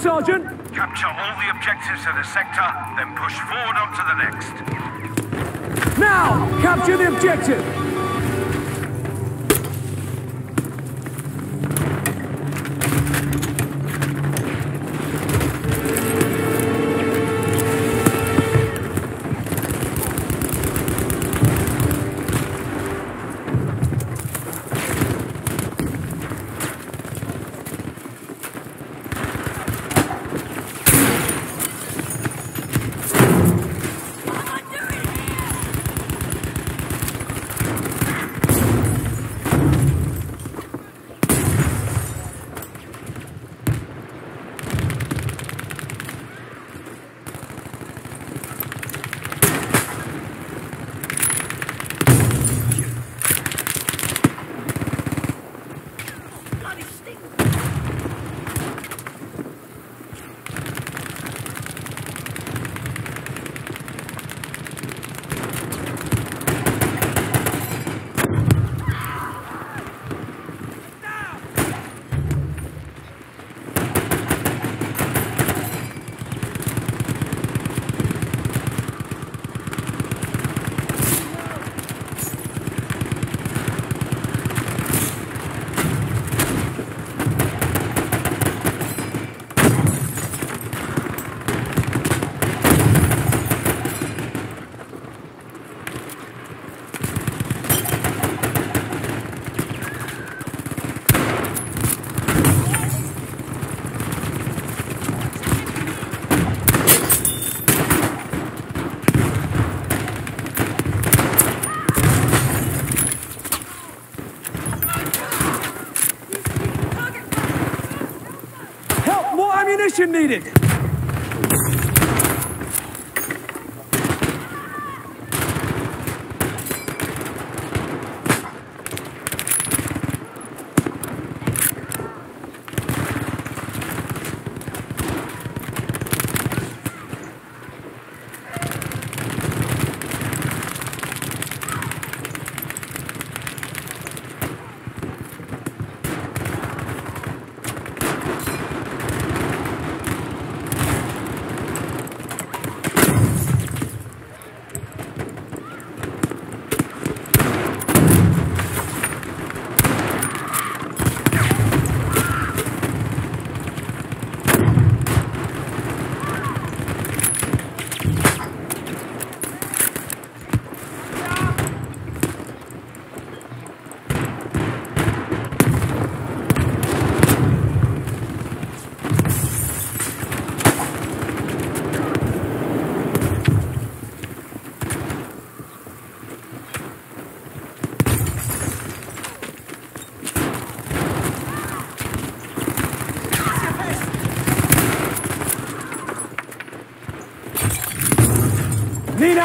Sergeant. Capture all the objectives of the sector, then push forward onto the next. Now, capture the objective. Needed!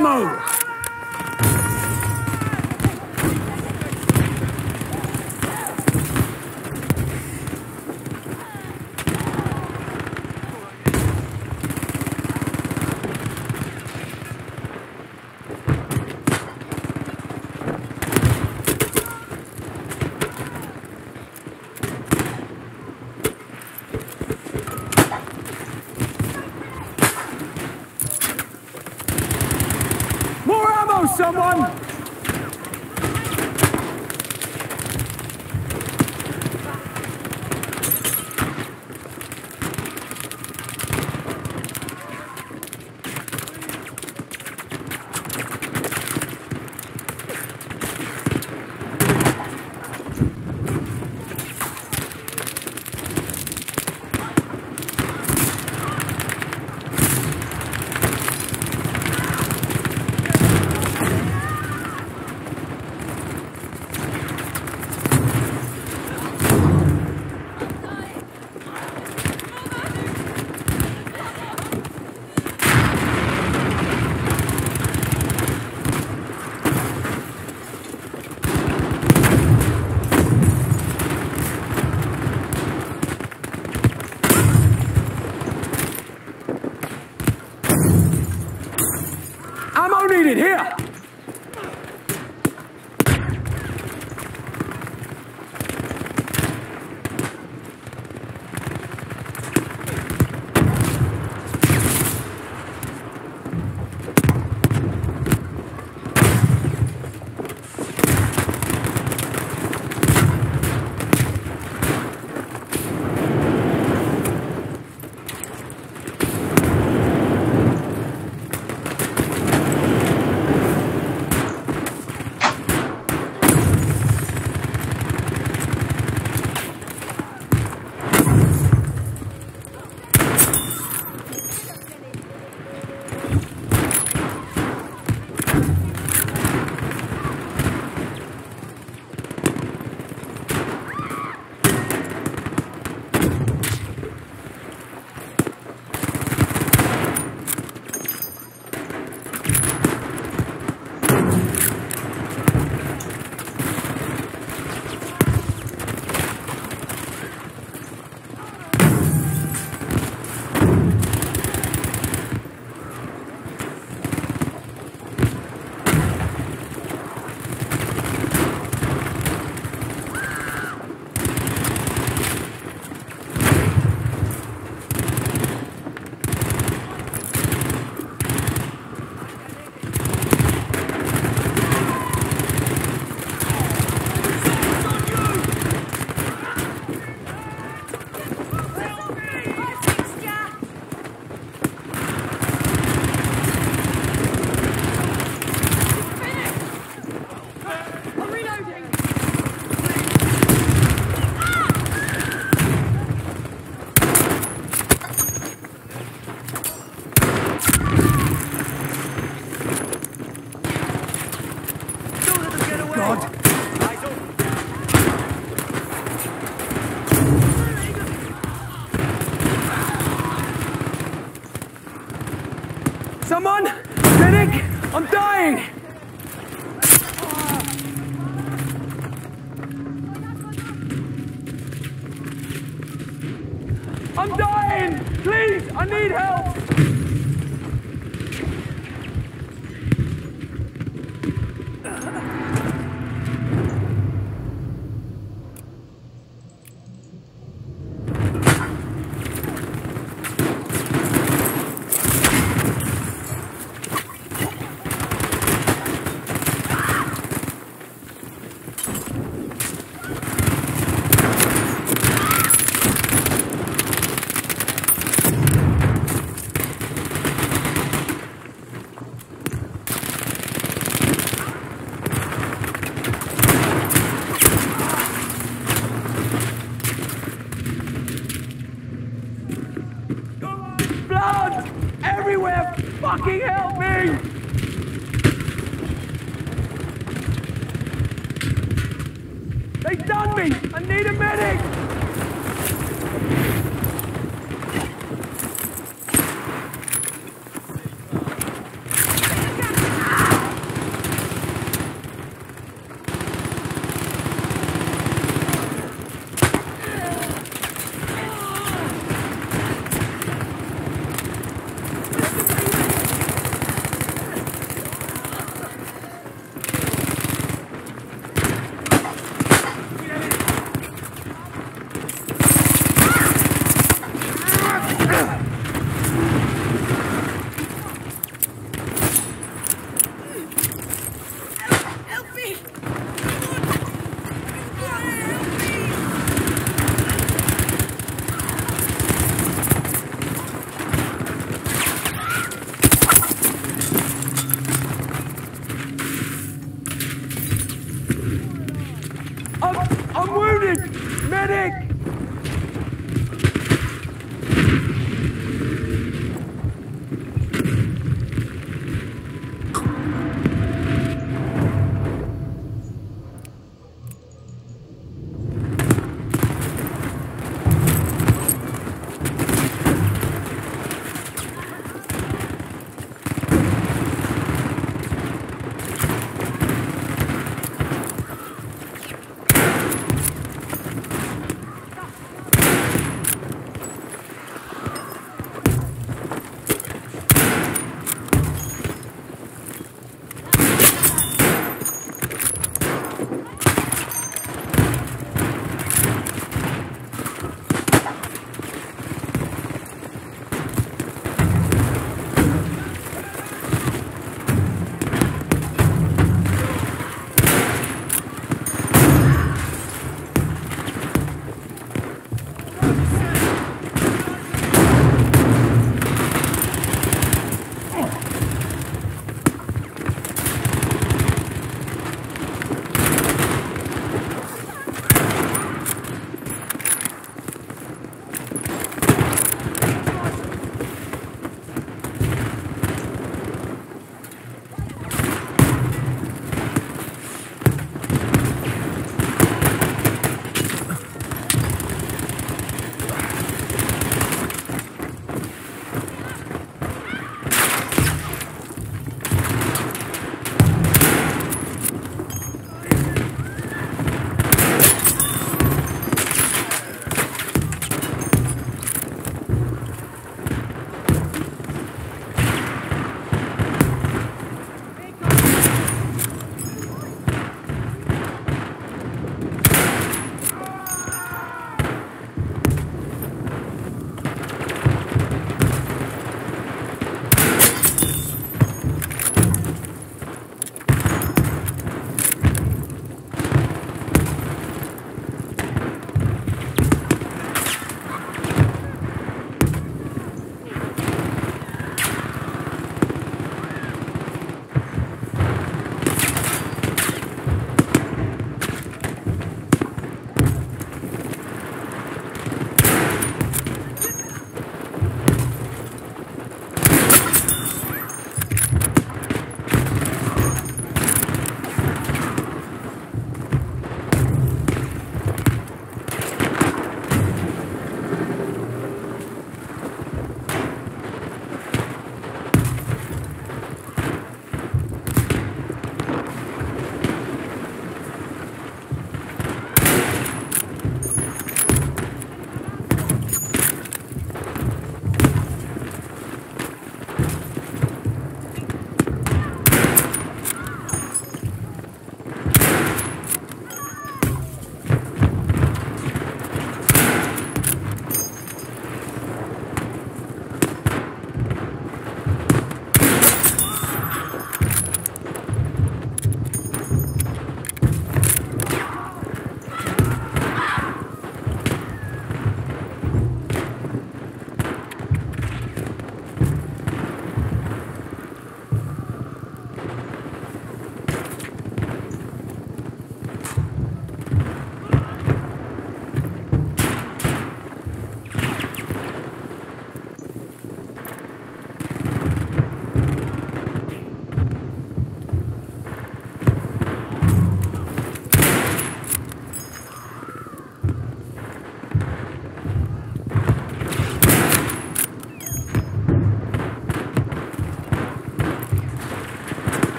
Need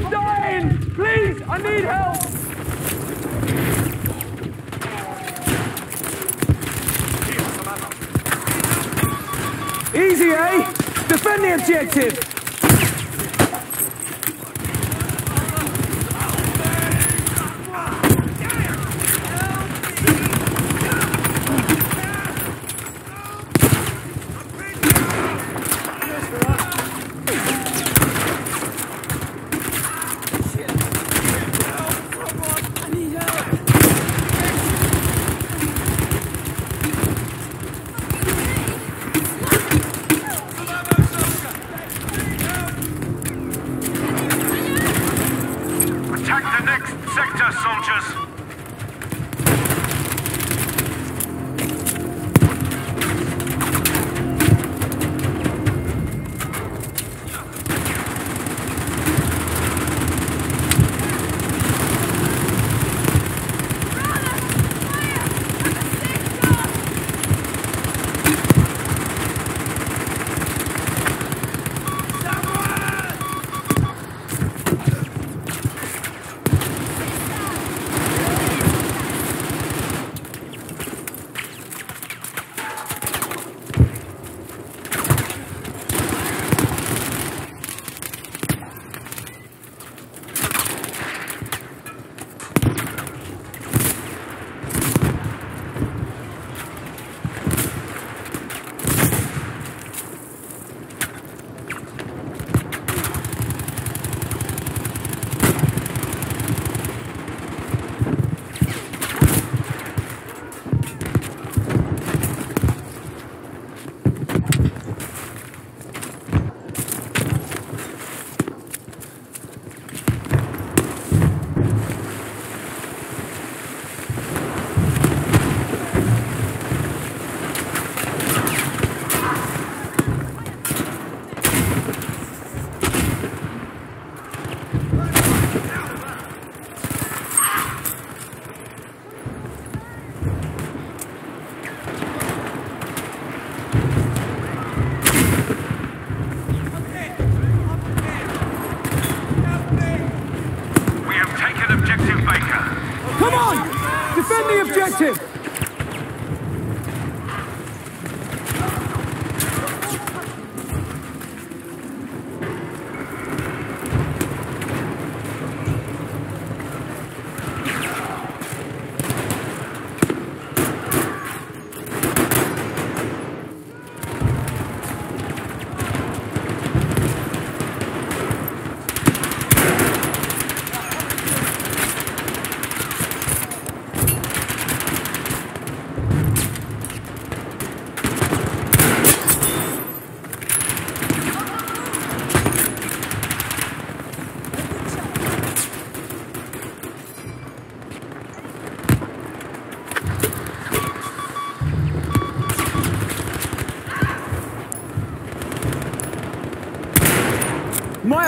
I'm dying! Please, I need help! Easy, eh? Defend the objective!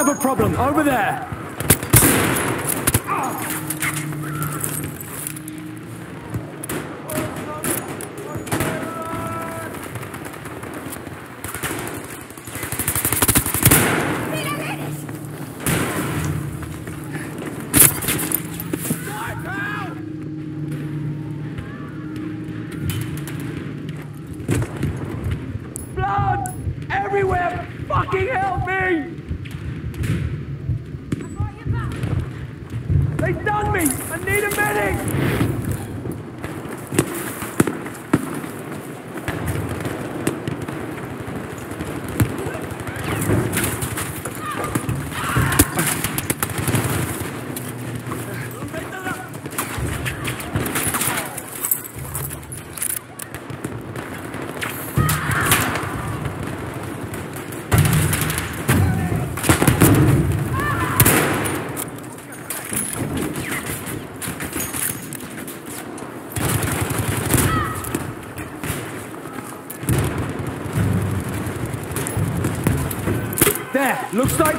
have a problem over there.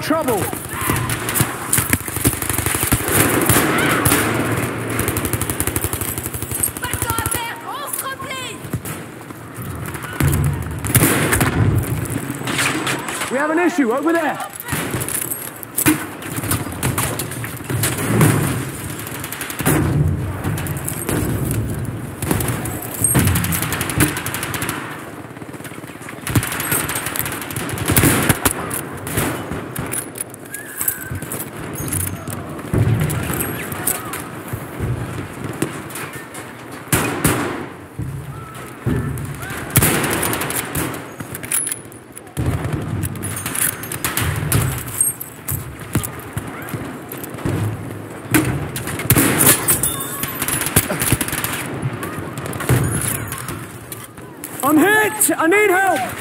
trouble. We have an issue over there. I need help!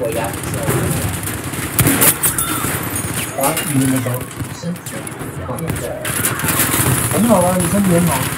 我呀，把你们的身体搞定的，很好啊，你身体很好。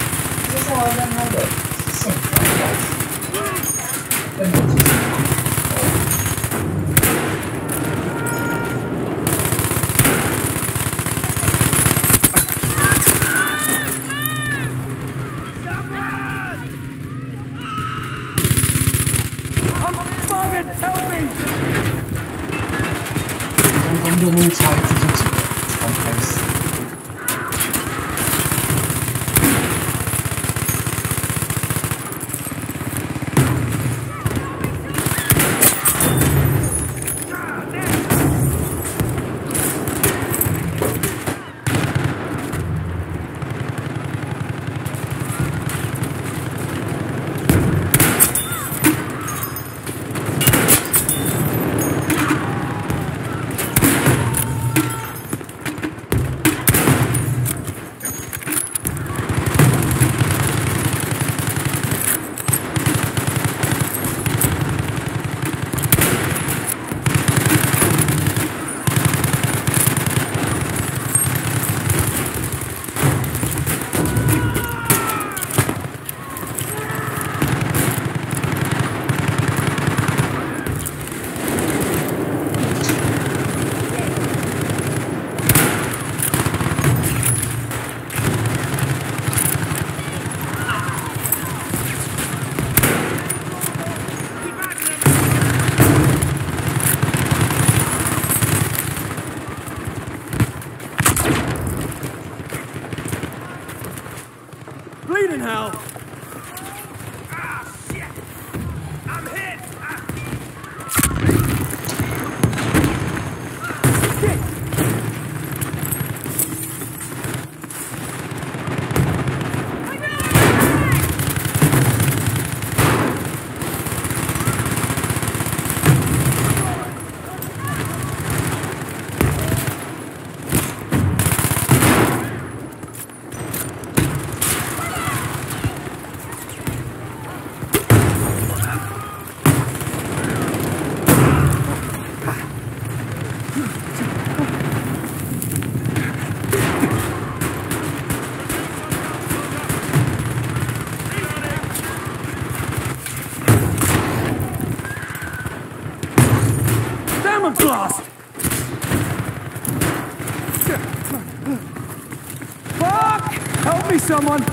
someone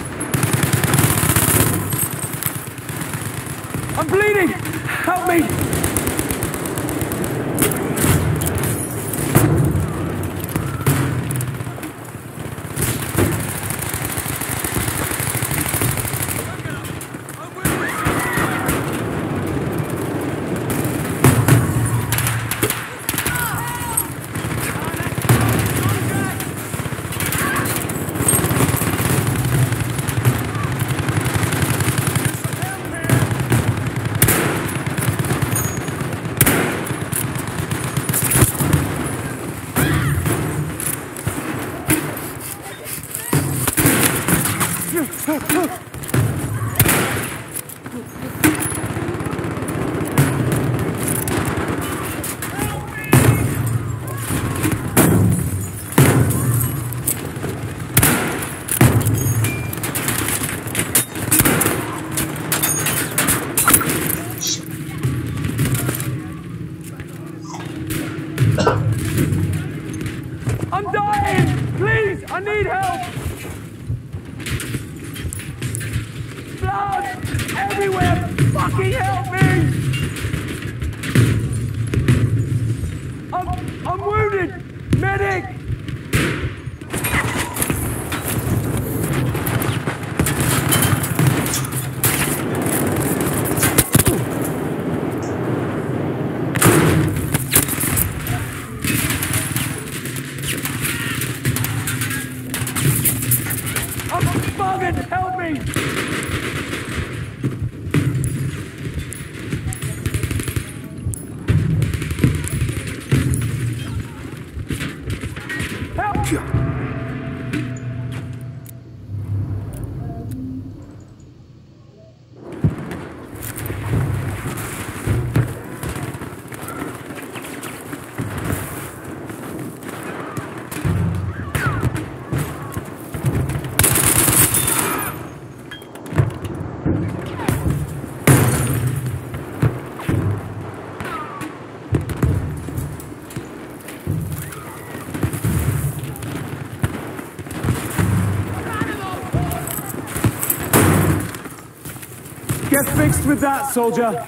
fixed with that, soldier.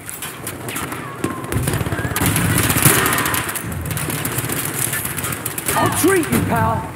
I'll treat you, pal.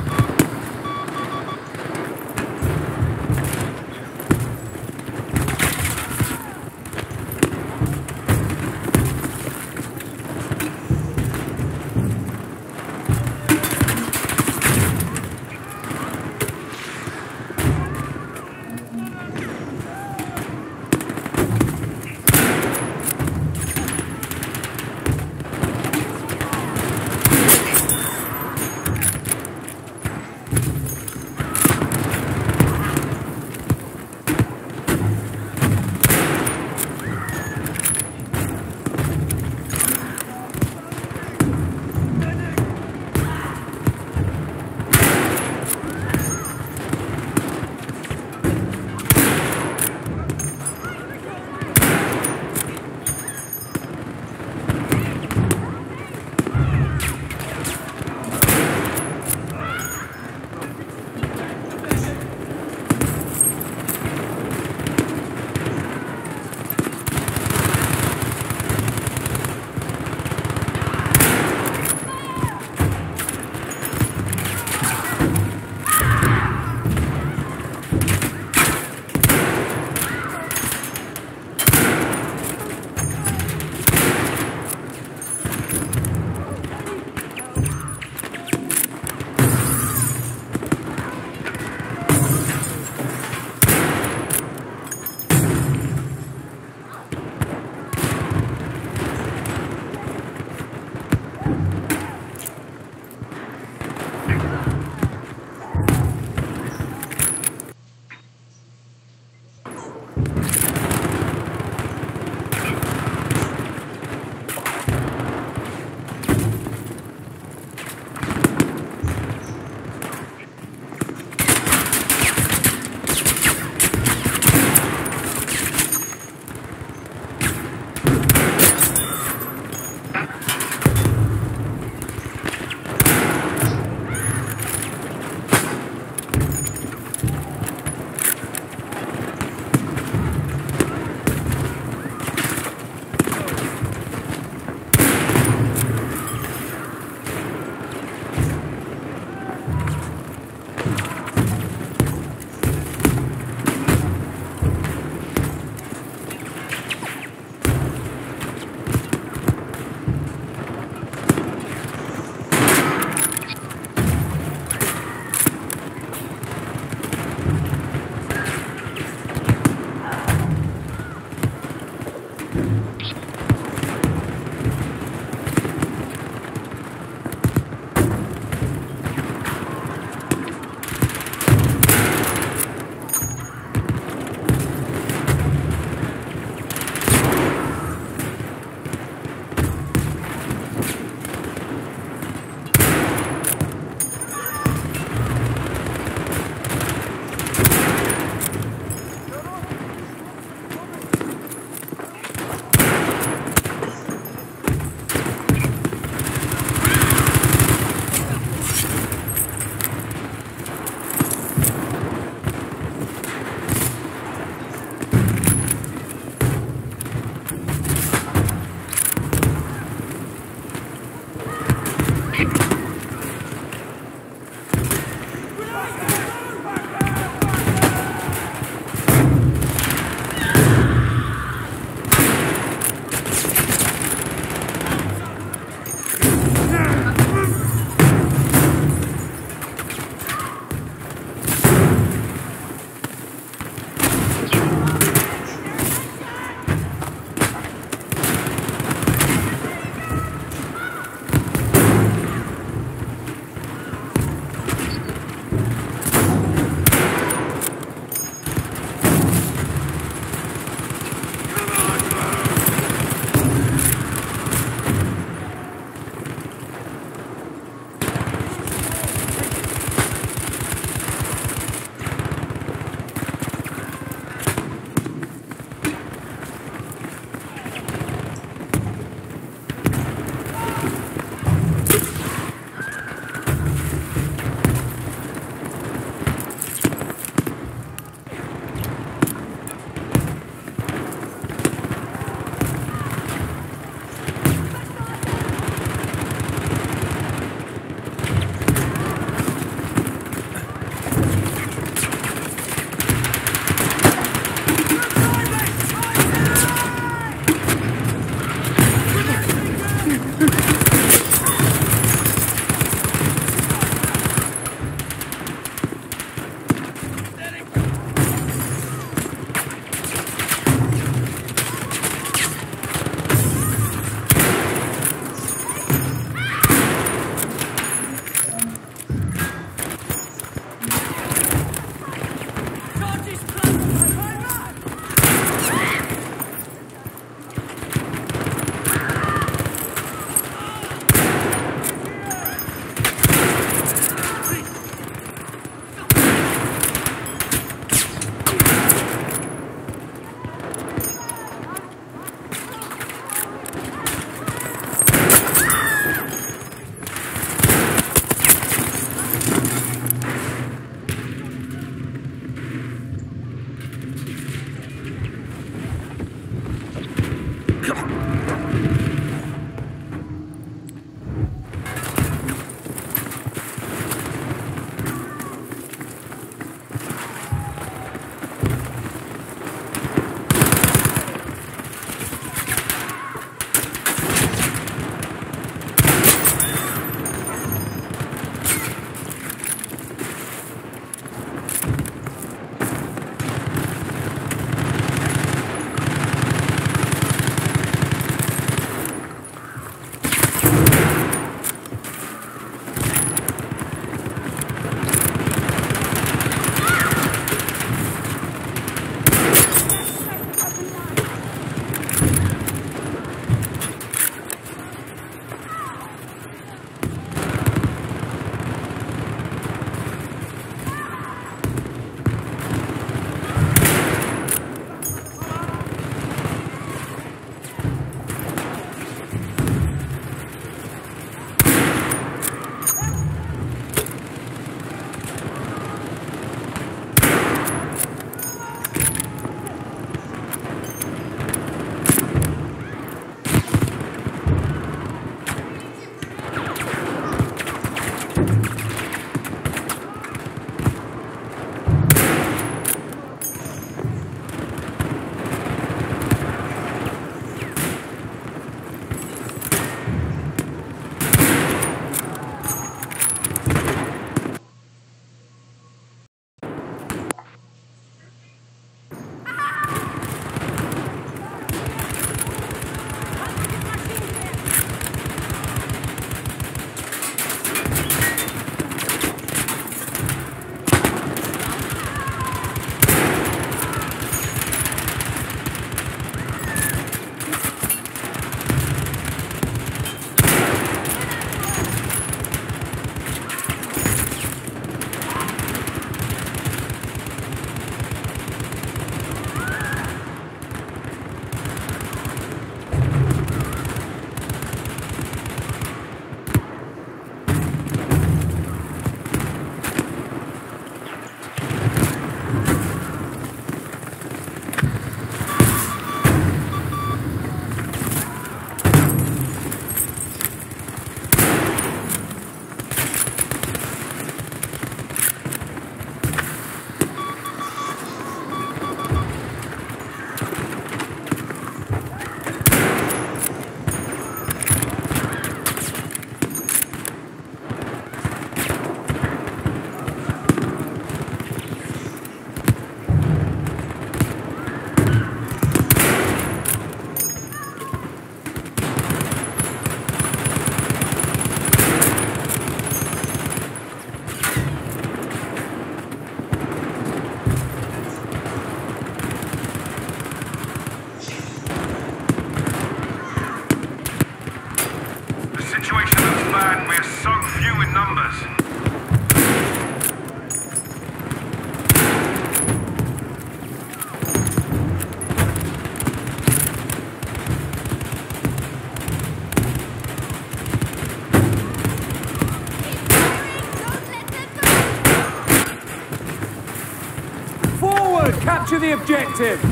to the objective.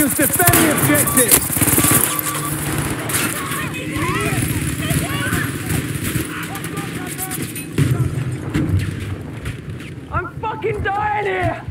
Soldiers, defend the objective! I'm fucking dying here!